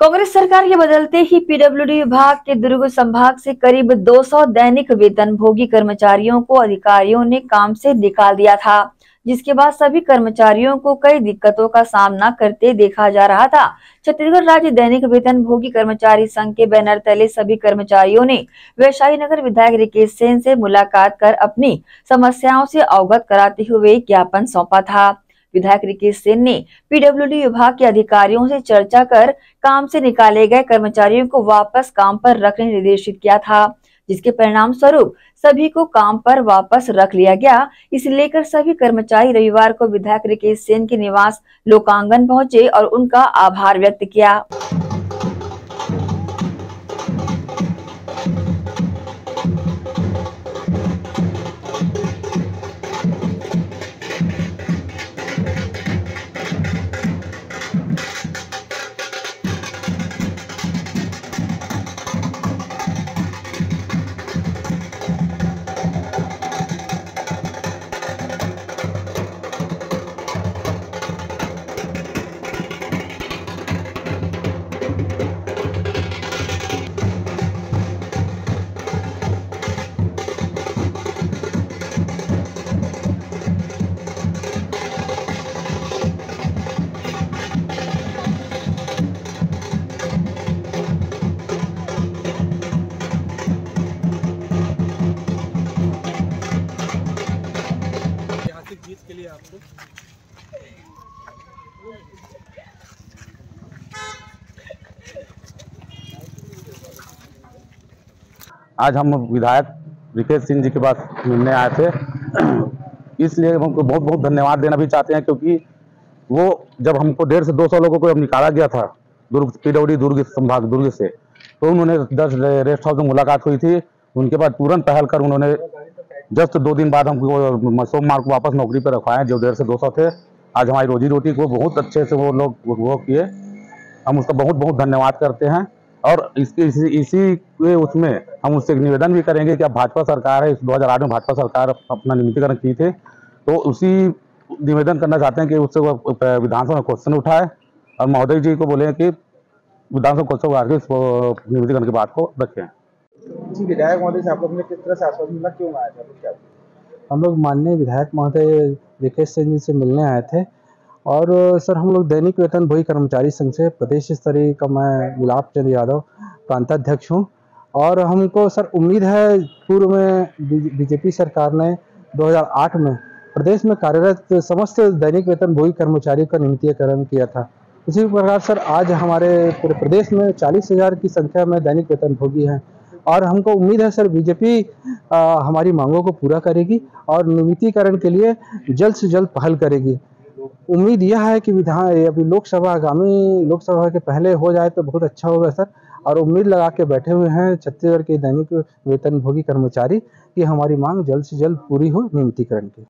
कांग्रेस सरकार के बदलते ही पीडब्ल्यूडी विभाग के दुर्ग संभाग से करीब 200 दैनिक वेतन भोगी कर्मचारियों को अधिकारियों ने काम से निकाल दिया था, जिसके बाद सभी कर्मचारियों को कई दिक्कतों का सामना करते देखा जा रहा था। छत्तीसगढ़ राज्य दैनिक वेतन भोगी कर्मचारी संघ के बैनर तले सभी कर्मचारियों ने वैशाली नगर विधायक रिकेश सेन से मुलाकात कर अपनी समस्याओं से अवगत कराते हुए ज्ञापन सौंपा था। विधायक रिकेश सेन ने पीडब्ल्यूडी विभाग के अधिकारियों से चर्चा कर काम से निकाले गए कर्मचारियों को वापस काम पर रखने निर्देशित किया था, जिसके परिणाम स्वरूप सभी को काम पर वापस रख लिया गया। इसे लेकर सभी कर्मचारी रविवार को विधायक रिकेश सेन के निवास लोकांगन पहुँचे और उनका आभार व्यक्त किया। आज हम विधायक रिकेश सिंह जी के पास मिलने आए थे। इसलिए हम उनको बहुत बहुत धन्यवाद देना भी चाहते हैं, क्योंकि वो जब हमको डेढ़ से दो सौ लोगों को जब निकाला गया था, दुर्ग, पीडब्ल्यू दुर्ग संभाग, दुर्ग से तो उन्होंने दस, रेस्ट हाउस में मुलाकात हुई थी। उनके बाद तुरंत पहल कर उन्होंने जस्ट दो दिन बाद हमको सोमवार को वापस नौकरी पर रखवाए जो डेढ़ से दो सौ थे। आज हमारी रोजी रोटी को बहुत अच्छे से वो लोग वो किए। हम उसका बहुत बहुत धन्यवाद करते हैं। और इसके, इसी इसी के उसमें हम उससे निवेदन भी करेंगे कि अब भाजपा सरकार है, इस 2008 में भाजपा सरकार अपना नियमितीकरण की थी। तो उसी निवेदन करना चाहते हैं कि उससे विधानसभा में क्वेश्चन उठाए। और महोदय जी को बोले कि विधानसभा क्वेश्चन आगे इस नियमितीकरण की बात को रखें। जी विधायक महोदय से आप लोग ने किस तरह से आश्वासन मिला? क्यों आया था क्या हम लोग माननीय विधायक महोदय रिकेश सिंह जी से मिलने आए थे। और, सर, हम लोग दैनिक वेतन भोगी कर्मचारी संघ से प्रदेश स्तरीय का मैं गुलाब चंद यादव प्रांताध्यक्ष हूँ। और हमको, सर, उम्मीद है पूर्व में बीजेपी सरकार ने 2008 में प्रदेश में कार्यरत समस्त दैनिक वेतन भोगी कर्मचारियों का नियमितीकरण किया था। इसी प्रकार, सर, आज हमारे पूरे प्रदेश में चालीस हज़ार की संख्या में दैनिक वेतन भोगी हैं। और हमको उम्मीद है सर बीजेपी हमारी मांगों को पूरा करेगी और नियमितीकरण के लिए जल्द से जल्द पहल करेगी। उम्मीद यह है कि विधान अभी लोकसभा, आगामी लोकसभा के पहले हो जाए तो बहुत अच्छा होगा सर। और उम्मीद लगा के बैठे हुए हैं छत्तीसगढ़ के दैनिक वेतनभोगी कर्मचारी कि हमारी मांग जल्द से जल्द पूरी हो नियमितीकरण की।